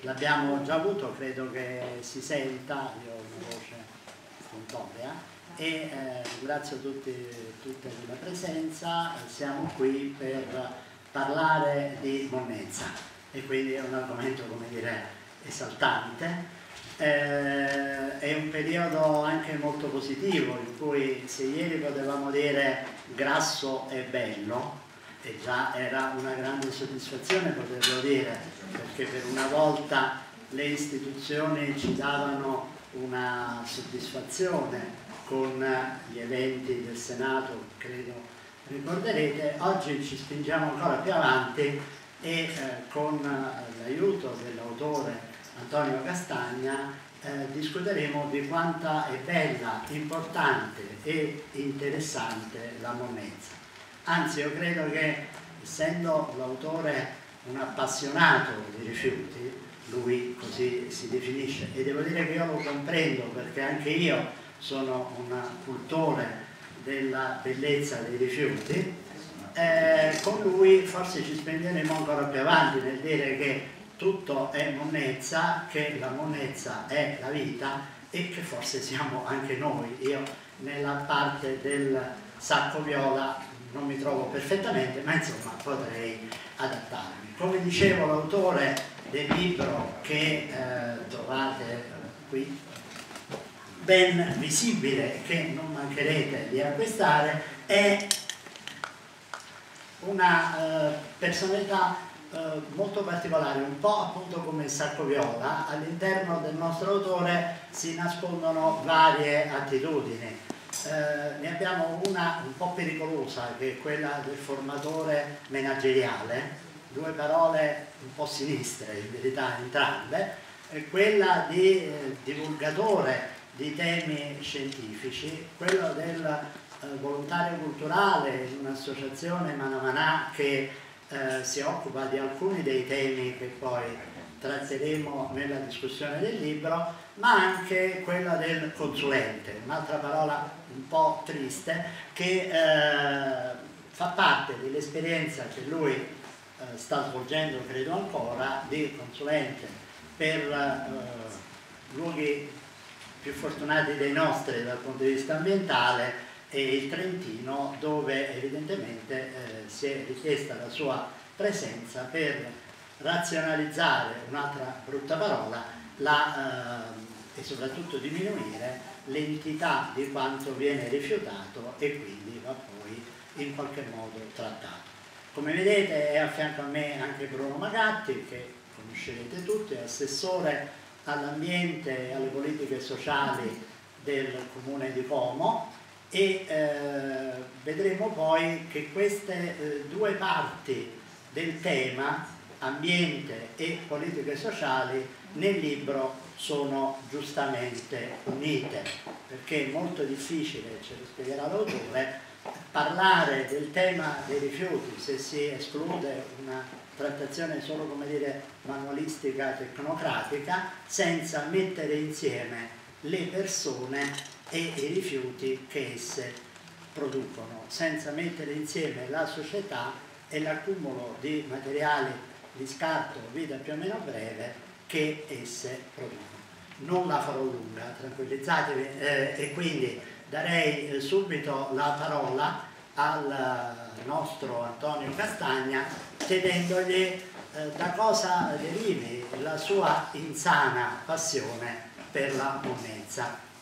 L'abbiamo già avuto, credo che si senta, io ho una voce spuntoria e eh, ringrazio tutti, tutti della presenza, siamo qui per parlare di monnezza e quindi è un argomento come dire esaltante. Eh, è un periodo anche molto positivo in cui se ieri potevamo dire grasso e bello, e già era una grande soddisfazione poterlo dire, perché per una volta le istituzioni ci davano una soddisfazione con gli eventi del Senato, credo ricorderete, oggi ci spingiamo ancora più avanti e eh, con l'aiuto dell'autore Antonio Castagna eh, discuteremo di quanta è bella, importante e interessante la monnezza. Anzi, io credo che essendo l'autore un appassionato di rifiuti, lui così si definisce, e devo dire che io lo comprendo perché anche io sono un cultore della bellezza dei rifiuti, eh, con lui forse ci spenderemo ancora più avanti nel dire che tutto è monnezza, che la monnezza è la vita e che forse siamo anche noi. Io nella parte del sacco viola non mi trovo perfettamente, ma insomma potrei adattarmi. Come dicevo, l'autore del libro che eh, trovate qui, ben visibile, che non mancherete di acquistare, è una eh, personalità eh, molto particolare, un po' appunto come il sacco viola, all'interno del nostro autore si nascondono varie attitudini eh, ne abbiamo una un po' pericolosa che è quella del formatore manageriale, due parole un po' sinistre in verità entrambe, e quella di eh, divulgatore di temi scientifici, quello del eh, volontario culturale in un'associazione Manamanà che eh, si occupa di alcuni dei temi che poi tratteremo nella discussione del libro, ma anche quella del consulente, un'altra parola un po' triste, che eh, fa parte dell'esperienza che lui eh, sta svolgendo, credo ancora, di consulente per eh, luoghi più fortunati dei nostri dal punto di vista ambientale e il Trentino dove evidentemente eh, si è richiesta la sua presenza per razionalizzare, un'altra brutta parola, la, eh, e soprattutto diminuire l'entità di quanto viene rifiutato e quindi va poi in qualche modo trattato. Come vedete è a fianco a me anche Bruno Magatti, che conoscerete tutti, è assessore all'ambiente e alle politiche sociali del comune di Como e eh, vedremo poi che queste eh, due parti del tema ambiente e politiche sociali nel libro sono giustamente unite, perché è molto difficile, ce lo spiegherà l'autore, parlare del tema dei rifiuti se si esclude una trattazione solo come dire manualistica tecnocratica senza mettere insieme le persone e i rifiuti che esse producono, senza mettere insieme la società e l'accumulo di materiali di scarto vita più o meno breve che esse producono. Non la farò lunga, tranquillizzatevi eh, e quindi darei eh, subito la parola al nostro Antonio Castagna chiedendogli eh, da cosa derivi la sua insana passione per la monnezza.